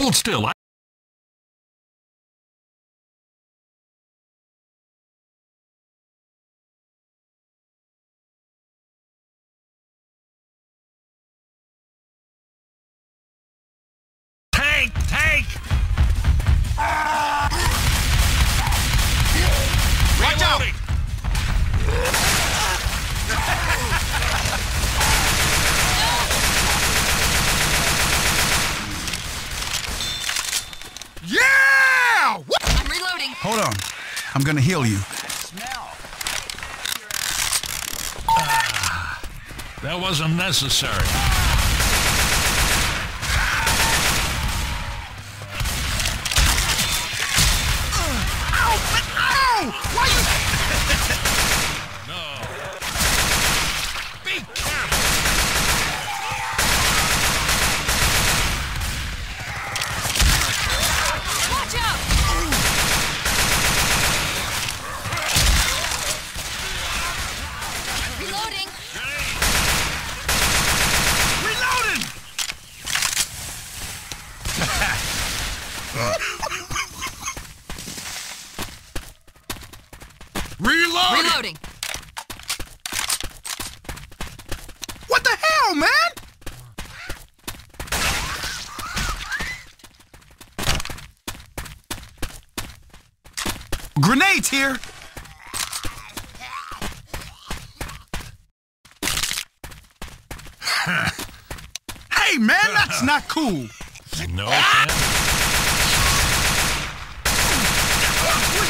Hold still. I Hold on. I'm gonna heal you. Ah, that wasn't necessary. Reloading. Reloading! Reload! Reloading. What the hell, man? Grenades here! Hey, man, that's not cool. No. Will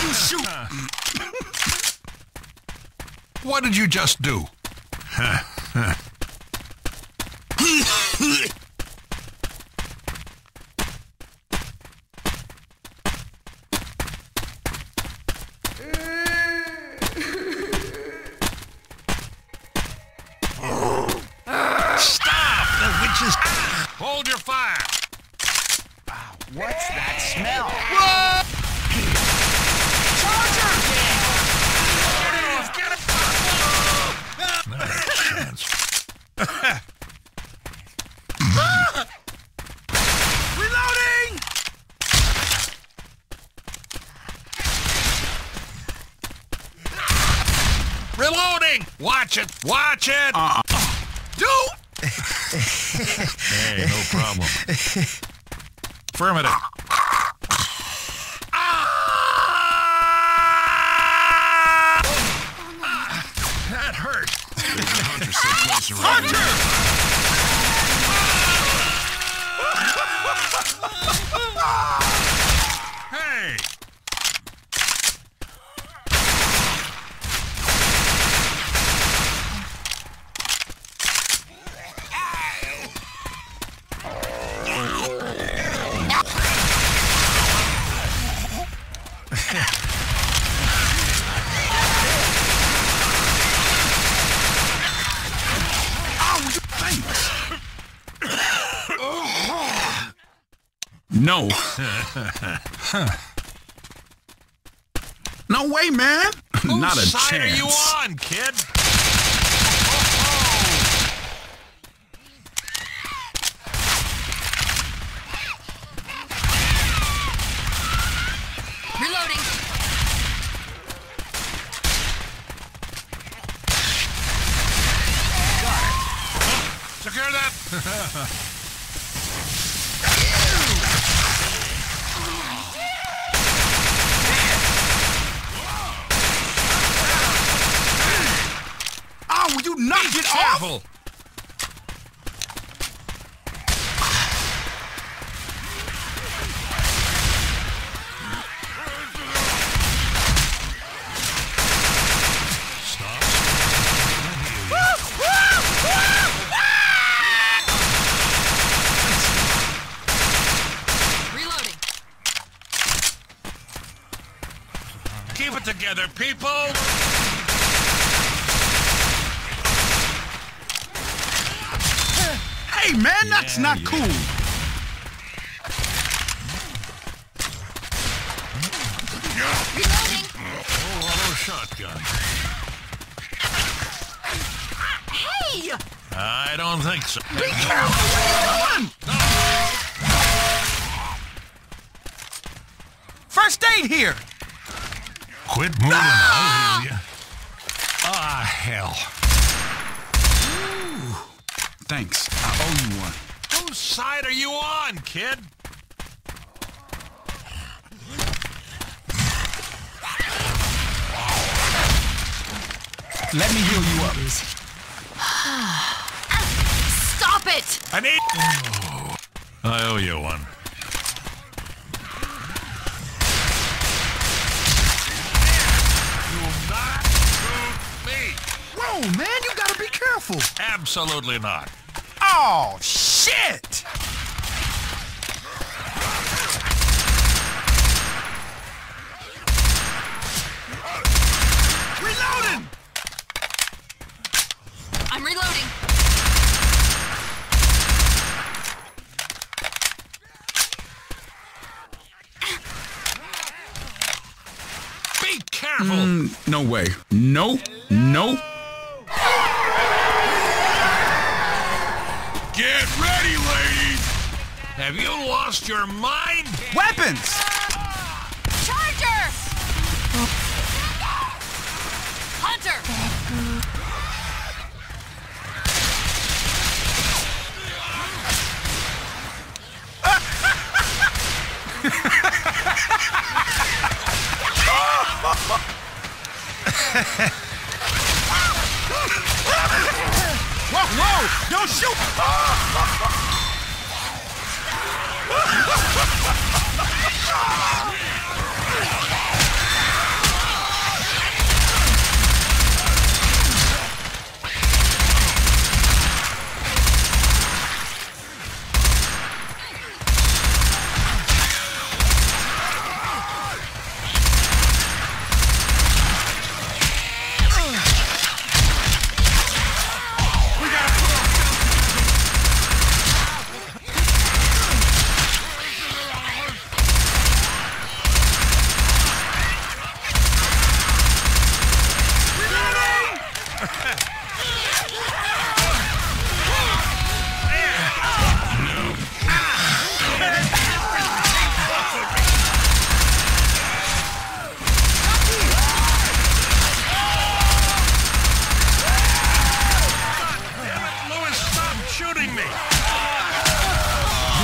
you ah! shoot? What did you just do? Stop! The witches. Hold your fire. What's that smell? Not a chance. Reloading! Reloading! Watch Watch it! Uh-uh. Dude! hey, no problem. Affirmative. Ah! That hurt. Hunter! No. no way, man. Not a Whose side chance. are you on, kid? Reloading. Secure that. Oh, will you knock it off? Careful. Stop. Reloading. Keep it together, people. Hey man. Yeah, That's not yeah. cool. Reloading. Shotgun. Hey! I don't think so. Be careful! What are you doing? First aid here. Quit moving. Ah, ah hell. Thanks. I owe you one. Whose side are you on, kid? Let me heal you up. Stop it! I need. I owe you one. Do not shoot me. Whoa, man, you gotta be careful. Absolutely not. Oh, shit! Reloading! I'm reloading. Be careful. Mm, no way. No, no. Get ready, ladies. Have you lost your mind? Weapons! Charger! Hunter! Whoa! Don't shoot! Ah! Louis,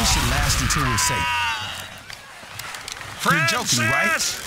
This should last until we're safe. You're joking, right?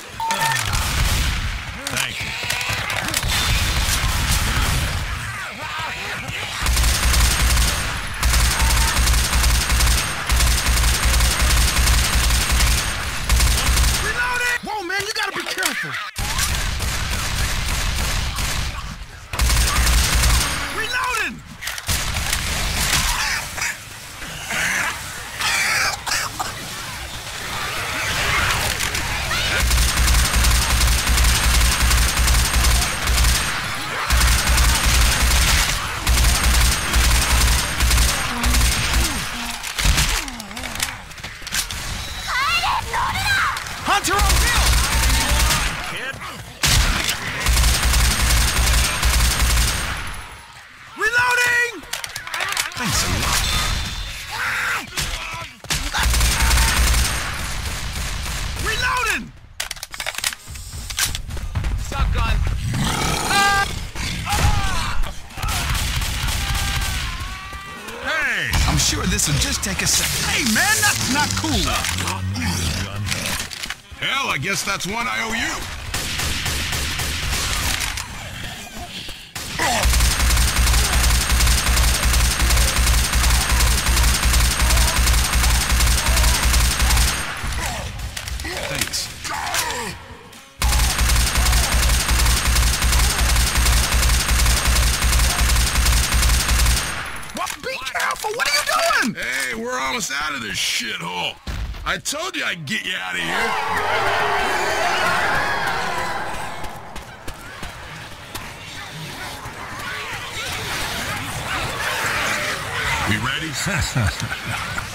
Hunter on Bill! Kid, Reloading! Thanks a lot. Reloading! hey! I'm sure this will just take a second. Hey, man, that's not cool. Hell, I guess that's one I owe you. Thanks. What? Be careful! What are you doing? Hey, we're almost out of this shithole. I told you I'd get you out of here. We ready?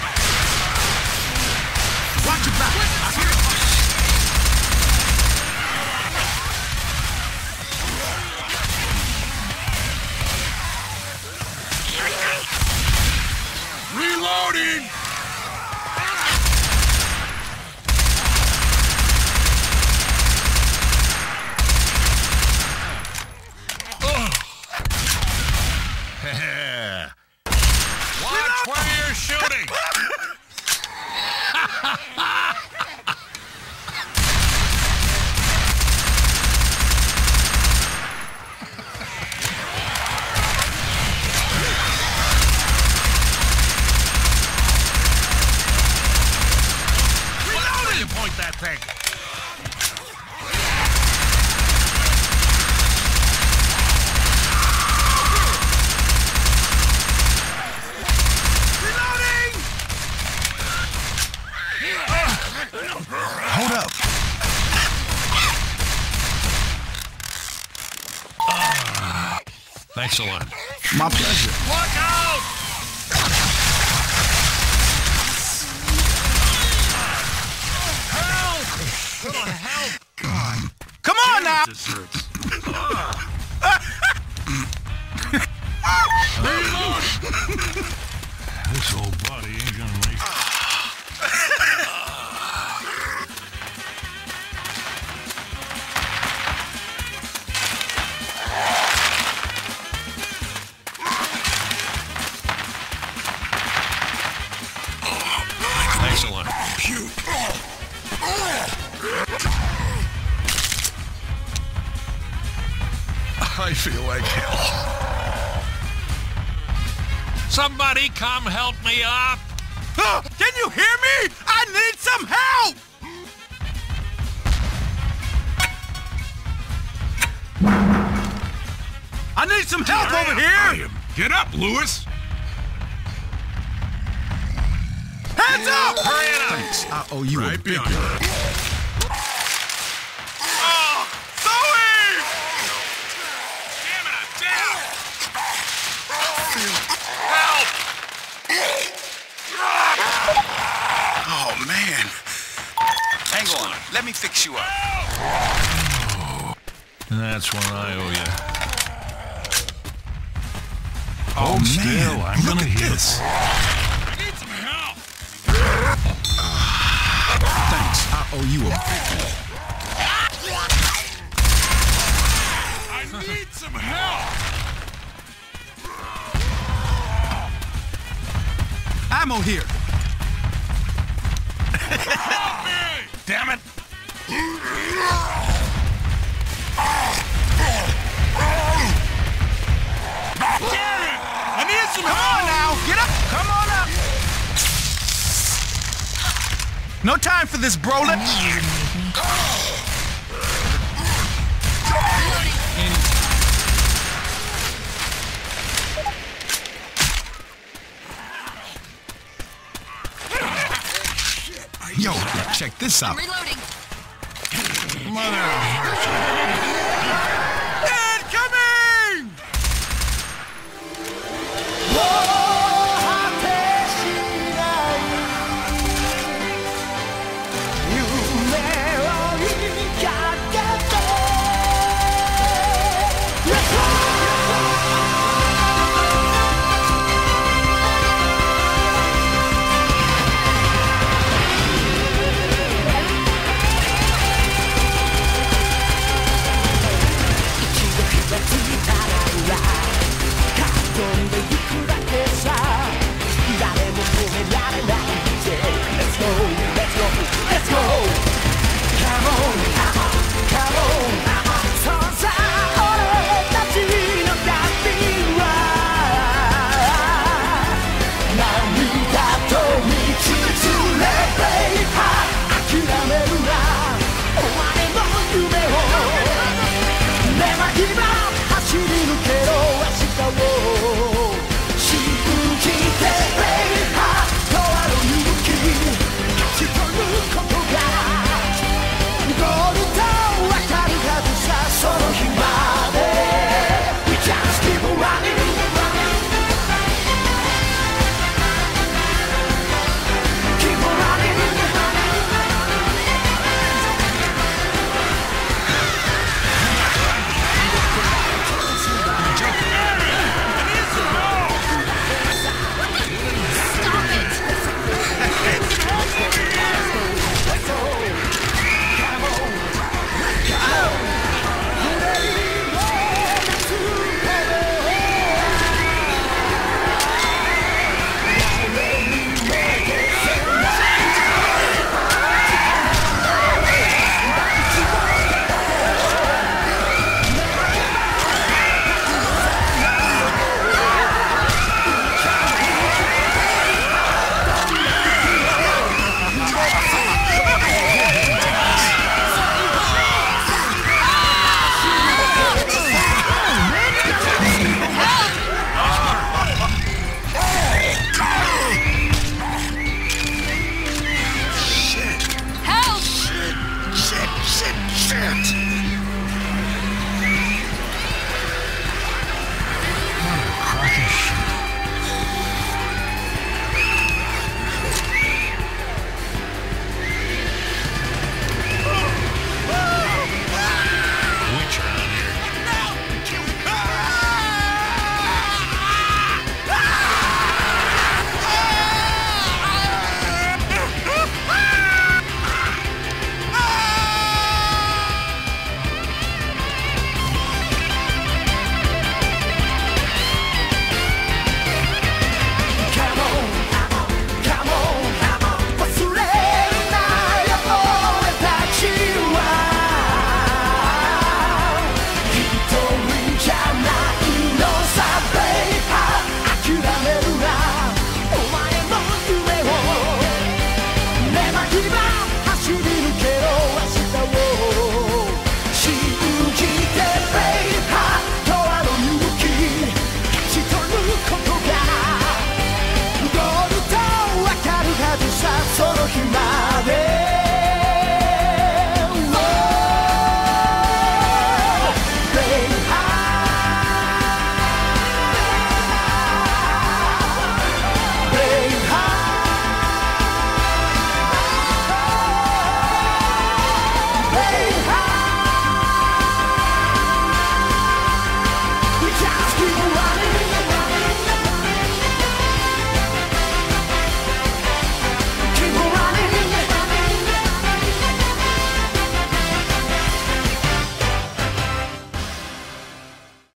Thanks a lot. My pleasure. Look out! Help! Little help! God. Come on now. This hurts. this old body ain't gonna I feel like hell. Somebody come help me up! Can you hear me? I need some help. I need some help over here. Get up, Louis! Hands up. Hurry it up! Thanks. I owe you a Right big behind one. you. Zoey! Damn it! Damn! Help! Oh man. Hang on. Let me fix you up. That's what I owe you. Oh, oh Hold still, I'm Look gonna at heal. this. I need some help! Thanks. I owe you a big. I need some help! Ammo here. Help me! Damn it! I need some Come on now. Get up. Come on up. No time for this, Brolin. Yo, check this out. Mother.